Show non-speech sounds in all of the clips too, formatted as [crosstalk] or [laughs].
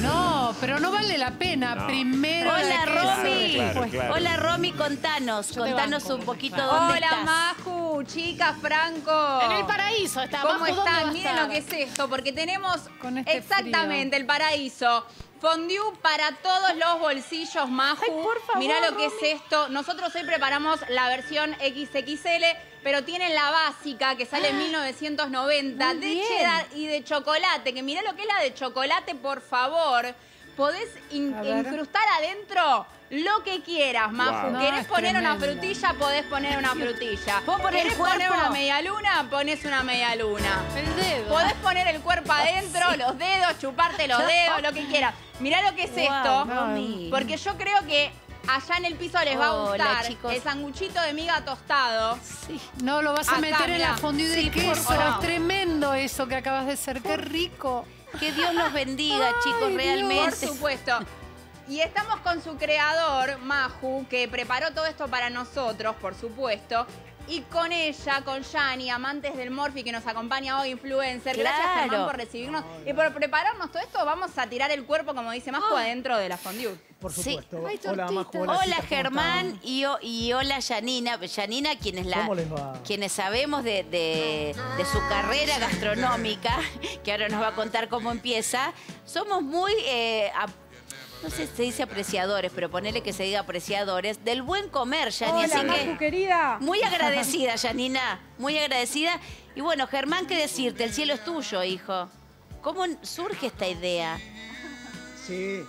No, pero no vale la pena. Primero Hola, Romy. Claro, claro, claro. Hola, Romy, contanos. Contanos banco, un poquito dónde Hola, estás. Maju, chicas, Franco. En el paraíso está. ¿Cómo Majo, ¿dónde va a están? Miren lo que es esto, porque tenemos Con este exactamente el paraíso. Fondue para todos los bolsillos, Maju. Ay, por favor, Mirá lo que Romy. es esto. Nosotros hoy preparamos la versión XXL, pero tienen la básica que sale en 1990 Ah, muy de bien. cheddar y de chocolate. Que mirá lo que es la de chocolate, por favor. Podés in- incrustar adentro lo que quieras, Maju. Wow. ¿Querés No, es poner una frutilla? Podés poner una frutilla. ¿Puedo poner ¿Querés el cuerpo? poner una media luna? Ponés una media luna. El dedo. Podés poner el cuerpo adentro, los dedos, chuparte los dedos, lo que quieras. Mirá lo que es esto. Porque yo creo que allá en el piso les va a gustar el sanguchito de miga tostado. Sí. No, lo vas a Acá, meter en la fondue de Sí, por queso. Es tremendo eso que acabas de hacer. Qué rico. Que Dios los bendiga, Ay, chicos, Dios. Por realmente. supuesto. Y estamos con su creador, Maju, que preparó todo esto para nosotros, por supuesto. Y con ella, con Yani, amantes del Morphy, que nos acompaña hoy, influencer. Gracias. Germán, por recibirnos. Y por prepararnos todo esto, vamos a tirar el cuerpo, como dice Maju, adentro de la fondue. Por Sí. supuesto. Ay, hola, tortita. Majo. Hola, chicas, ¿cómo Germán y, y hola Yanina. Yanina, quienes la ¿Cómo les va? quienes sabemos de, de- de su carrera gastronómica, que ahora nos va a contar cómo empieza, somos muy eh, no sé si se dice apreciadores, pero ponele que se diga apreciadores del buen comer. Hola, Así que querida. muy agradecida, Yanina, muy agradecida. Y bueno, Germán, ¿qué decirte? El cielo es tuyo, hijo. ¿Cómo surge esta idea? Sí.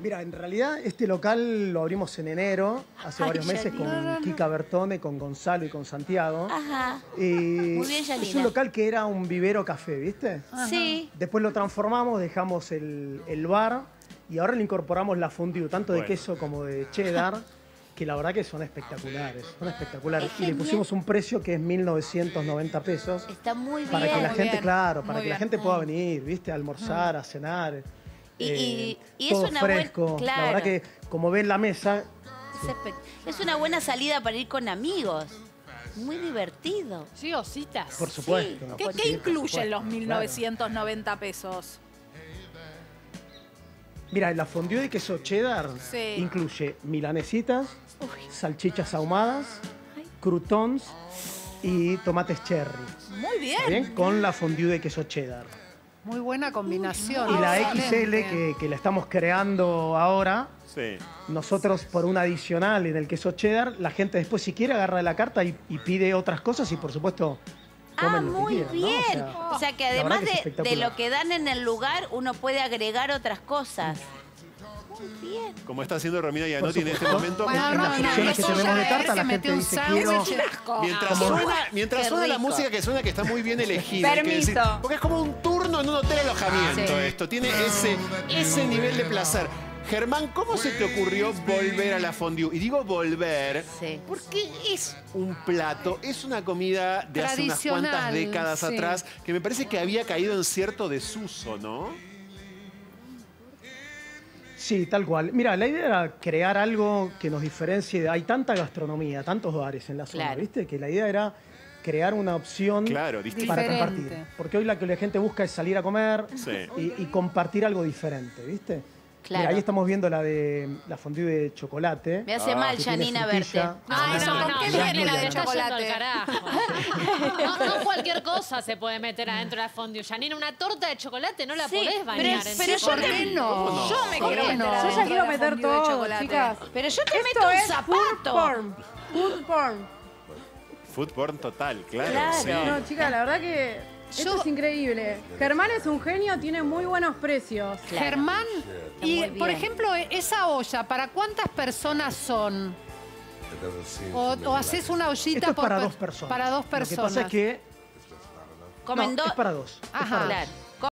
Mira, en realidad este local lo abrimos en enero, hace Ay, varios meses, Janina. con Kika Bertone, con Gonzalo y con Santiago. Ajá. Y Muy bien, es Janina. un local que era un vivero café, ¿viste? Sí. Después lo transformamos, dejamos el, el bar y ahora le incorporamos la fondue, tanto de Bueno. queso como de cheddar, que la verdad que son espectaculares, son espectaculares. Es Y le pusimos un precio que es 1.990 pesos. Está muy bien. Para que la Muy gente, bien, claro, para muy que la gente pueda venir, ¿viste? A almorzar, a cenar. Y- eh, y- y es todo una buen- fresco. claro. La verdad que, como ven la mesa, Es, es una buena salida para ir con amigos. Muy divertido. Sí, ositas. por supuesto. ¿Qué, Sí, qué por incluyen supuesto, los claro. 1990 pesos? Mira, la fondue de queso cheddar Sí. incluye milanesitas, salchichas ahumadas, croutons y tomates cherry. Muy bien. ¿Está bien? Con la fondue de queso cheddar. Muy buena combinación. Y la. XL que, que la estamos creando ahora, Sí. nosotros por un adicional en el queso cheddar, la gente después si quiere agarra la carta y, y pide otras cosas y por supuesto Ah, muy quieran, ¿no? bien. O sea, O sea que además que de, lo que dan en el lugar, uno puede agregar otras cosas. Muy bien. Como está haciendo Romina Gianotti en este momento. Bueno, en las funciones que eso tenemos ya de tarta, que la gente dice quiero... Mientras suena, [laughs] mientras suena la música que suena, que está muy bien elegida. Permiso. decir, porque es como un turno en un hotel alojamiento Sí. esto. Tiene ese, ese nivel de placer. Germán, ¿cómo se te ocurrió volver a la fondue? Y digo volver Sí. porque es un plato, es una comida de hace unas cuantas décadas sí. atrás que me parece que había caído en cierto desuso, ¿no? Sí, tal cual. Mira, la idea era crear algo que nos diferencie. Hay tanta gastronomía, tantos bares en la zona, Claro. ¿viste? Que la idea era crear una opción Claro, para Diferente. compartir. Porque hoy la que la gente busca es salir a comer Sí. y, y compartir algo diferente, ¿viste? Claro. Mira, ahí estamos viendo la de la fondue de chocolate. Me hace Ah, mal, tiene Janina, verte. Ay, No, no, no, ¿con qué no, viene la de chocolate? [laughs] no. Carajo. Cualquier cosa se puede meter adentro de la fondue. Janina, una torta de chocolate no la Sí, podés pero- bañar en pero yo ¿Por chocolate. qué no? Yo me ¿Por quiero meter Yo ya quiero meter todo, chocolate. chicas. Pero yo te Esto meto un food zapato. porn. Food porn. Food porn total, claro. Claro. sí. No, chicas, la verdad que esto Yo- es increíble. Germán es un genio, tiene muy buenos precios. Claro. Germán, y por ejemplo, esa olla, ¿para cuántas personas son? O, o haces una ollita Esto es por para dos personas. Para dos Lo personas. que pasa es que Comen no, dos. es para dos. es Ajá. para dos. Claro.